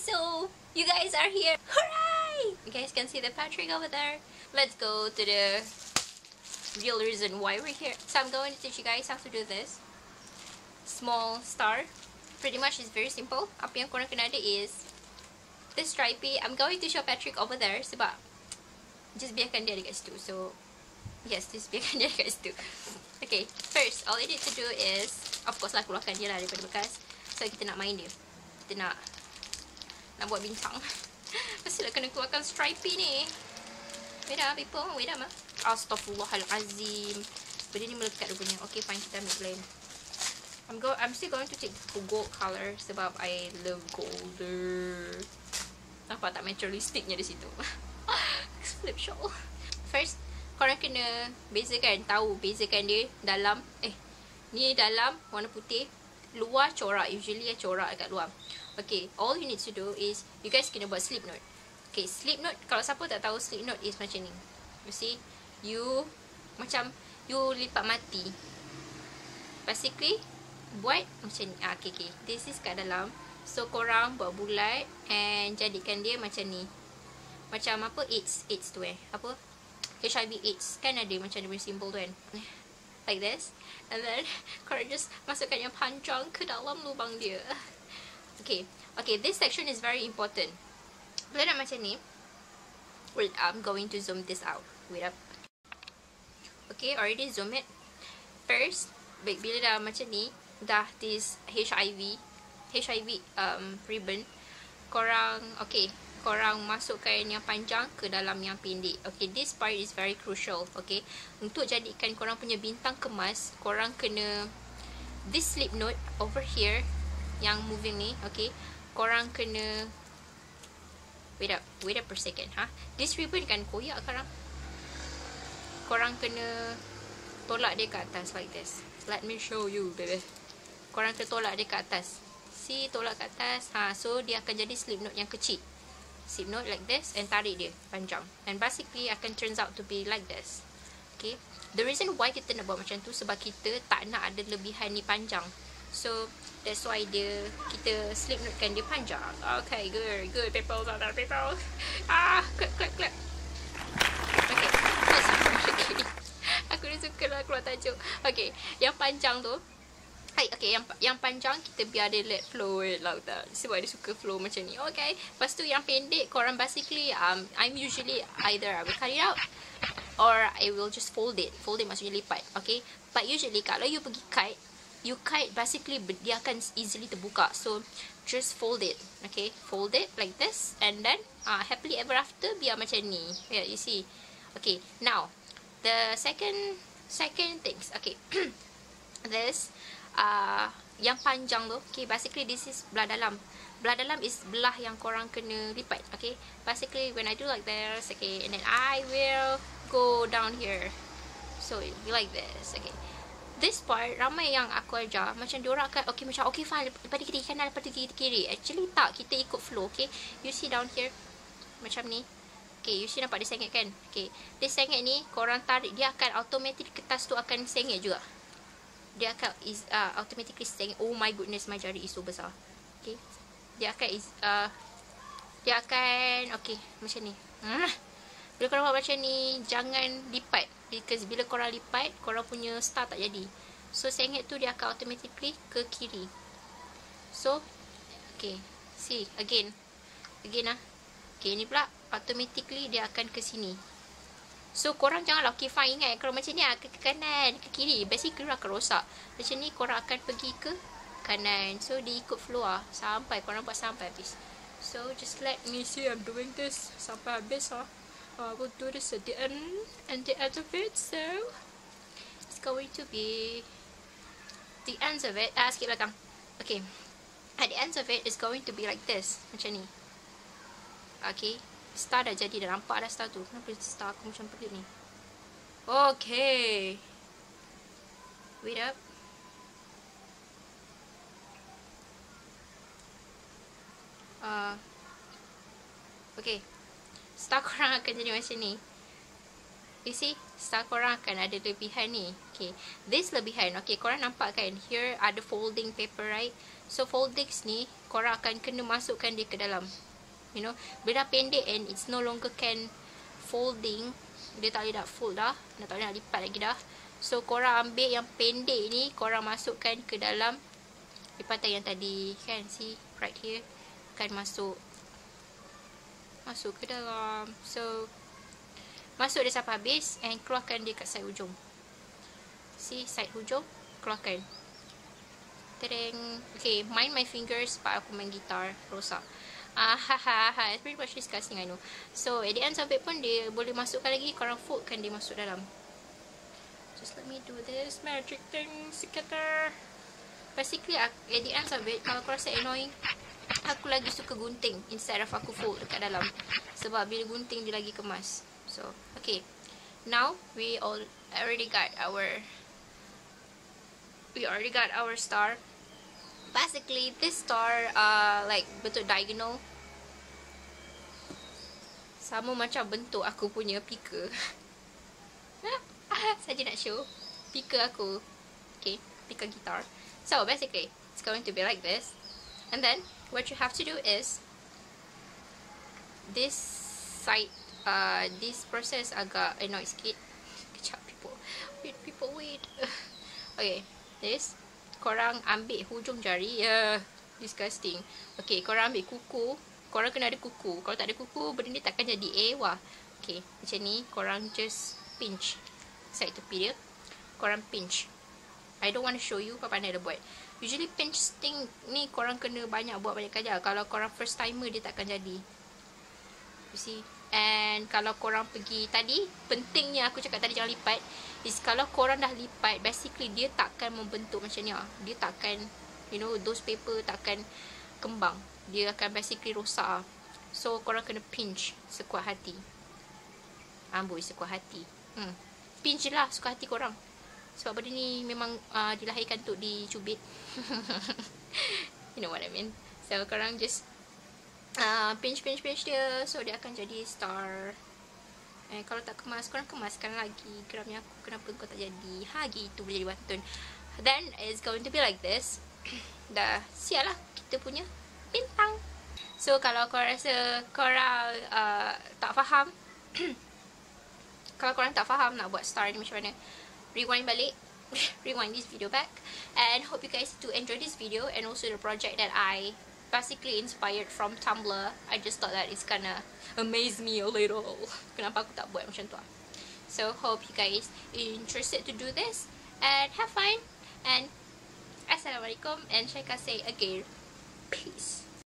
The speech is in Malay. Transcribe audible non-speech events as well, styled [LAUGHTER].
so you guys are here. Hooray! You guys can see the Patrick over there. Let's go to the real reason why we're here. So I'm going to teach you guys how to do this. Small star. Pretty much it's very simple. Apa yang korang kena is this stripy. I'm going to show Patrick over there sebab just biarkan dia kat situ. So yes, just biarkan dia kat situ. Okay, first all you need to do is of course lah keluarkan dia lah daripada bekas. So kita nak main dia. Kita nak nak buat bintang. [LAUGHS] Mesti nak kena keluarkan stripy ni. Wait up, people. Wait up, ah. Astaghfirullahalazim. Benda ni melekat rupanya. Okay, fine. Kita ambil blend. I'm go. I'm still going to take gold color sebab I love gold. Nampak tak materialisticnya di situ. [LAUGHS] Flip shawl. First, korang kena bezakan, tahu bezakan dia dalam, eh, ni dalam warna putih, luar corak. Usually corak dekat luar. Okay, all you need to do is you guys kena buat slip note. Okay, slip note kalau siapa tak tahu slip note is macam ni. You see, you macam you lipat mati. Basically, buat macam ni. Ah, okay, okay. This is kat dalam. So, korang buat bulat and jadikan dia macam ni. Macam apa? AIDS. AIDS tu eh. Apa? HIV AIDS. Kan ada macam dia simbol tu kan. Like this. And then, [LAUGHS] korang just masukkan yang panjang ke dalam lubang dia. [LAUGHS] Okay. Okay, this section is very important. Bila nak macam ni, wait, I'm going to zoom this out. Wait up. Okay, already zoom it. First, baik, bila dah macam ni, dah this HIV, HIV um, ribbon, korang, okay, korang masukkan yang panjang ke dalam yang pendek. Okay, this part is very crucial. Okay, untuk jadikan korang punya bintang kemas, korang kena this slip note over here yang moving ni, okay, korang kena wait up, wait up per second, ha. This ribbon kan koyak sekarang. Korang kena tolak dia ke atas like this. Let me show you, baby. Korang kena tolak dia ke atas. See, tolak ke atas. Ha, so dia akan jadi slip note yang kecil. Slip note like this and tarik dia panjang. And basically akan turns out to be like this. Okay. The reason why kita nak buat macam tu sebab kita tak nak ada lebihan ni panjang. So, that's why dia kita slip note kan dia panjang. Okay, good. Good people, other people. Ah, clap, clap, clap. Okay. [LAUGHS] okay. Aku ni suka lah keluar tajuk. Okay, yang panjang tu. Hai, okay, yang yang panjang kita biar dia let flow lah tak. Sebab dia suka flow macam ni. Okay. Lepas tu yang pendek, korang basically, um, I'm usually either I will cut it out or I will just fold it. Fold it maksudnya lipat. Okay. But usually, kalau you pergi kite, you kite basically dia akan easily terbuka. So just fold it okay? Fold it like this and then uh, happily ever after biar macam ni. Yeah you see. Okay now the second second things okay. [CLEARS THROAT] This uh, yang panjang tu okay basically this is belah dalam. Belah dalam is belah yang korang kena lipat okay? Basically when I do like this okay and then I will go down here. So like this okay this part ramai yang aku ajar. Macam diorang akan okay macam okay fine daripada kiri kanan daripada kiri kiri. Actually tak. Kita ikut flow okay? You see down here macam ni. Okay you see nampak dia sengit kan? Okay. Dia sengit ni korang tarik dia akan automatic kertas tu akan sengit juga. Dia akan is uh, automatically sengit. Oh my goodness my jari is so besar. Okay. Dia akan is uh, dia akan okay macam ni. Hmm. bila korang buat macam ni jangan lipat because bila korang lipat korang punya star tak jadi. So sengit tu dia akan automatically ke kiri. So okay. See again. Again ah. Okay ni pula automatically dia akan ke sini. So korang janganlah okay fine ingat kalau macam ni ah ke, kanan ke kiri. Basically akan rosak. Macam ni korang akan pergi ke kanan. So dia ikut flow ah. Sampai korang buat sampai habis. So just let me see I'm doing this. Sampai habis ah I will do this at the end and the end of it so it's going to be the ends of it. Ah sikit belakang. Okay. At the ends of it is going to be like this macam ni. Okay. Star dah jadi dah nampak dah star tu. Kenapa star aku macam pelik ni? Okay. Wait up. Uh, okay star korang akan jadi macam ni. You see, star korang akan ada lebihan ni. Okay, this lebihan Okay, korang nampak kan? Here ada folding paper, right? So, foldings ni korang akan kena masukkan dia ke dalam. You know? Bila pendek and it's no longer can folding dia tak boleh nak fold dah. Dah tak boleh nak lipat lagi dah. So korang ambil yang pendek ni korang masukkan ke dalam lipatan yang tadi. Kan? See? Right here. Akan masuk masuk ke dalam so masuk dia sampai habis and keluarkan dia kat side hujung see side hujung keluarkan Tereng. Okay, mind my fingers sebab aku main gitar rosak. Ah, ha, ha, ha. It's pretty much disgusting, I know. So, at the end sampai pun dia boleh masukkan lagi. Korang foldkan dia masuk dalam. Just let me do this magic thing together. Basically, at the end it, kalau korang rasa annoying, aku lagi suka gunting instead of aku fold dekat dalam. Sebab bila gunting, dia lagi kemas. So, okay. Now, we all already got our... We already got our star. Basically this star uh, like bentuk diagonal. Sama macam bentuk aku punya picker [LAUGHS] saja nak show. Picker aku. Okay picker guitar so basically it's going to be like this and then what you have to do is this side uh, this process agak annoy sikit. Kejap people. Wait people wait [LAUGHS] okay this. Korang ambil hujung jari. Yeah, disgusting. Okay korang ambil kuku. Korang kena ada kuku. Kalau tak ada kuku benda ni takkan jadi wah okay macam ni korang just pinch side tepi dia. Korang pinch. I don't want to show you apa pandai dia buat usually pinch ni korang kena banyak buat banyak kerja kalau korang first timer dia takkan jadi. You see? And kalau korang pergi tadi Pentingnya aku cakap tadi jangan lipat Is kalau korang dah lipat Basically dia takkan membentuk macam ni lah. Dia takkan You know those paper takkan Kembang. Dia akan basically rosak lah. So korang kena pinch Sekuat hati. Amboi sekuat hati. Hmm. Pinch lah sekuat hati korang Sebab benda ni memang uh, Dilahirkan untuk dicubit. [LAUGHS] You know what I mean? So korang just uh, pinch pinch pinch dia so dia akan jadi star. Eh kalau tak kemas korang kemaskan lagi geramnya aku. Kenapa kau tak jadi? Ha gitu boleh jadi wantun. Then it's going to be like this. [COUGHS] Dah siap lah kita punya bintang. So kalau korang rasa korang uh, tak faham [COUGHS] kalau korang tak faham nak buat star ni macam mana rewind balik [LAUGHS] rewind this video back and hope you guys to enjoy this video and also the project that I basically inspired from Tumblr. I just thought that it's gonna amaze me a little. [LAUGHS] Kenapa aku tak buat macam tu ah. So, hope you guys interested to do this. And have fun. And, Assalamualaikum. And Shaika say again, peace.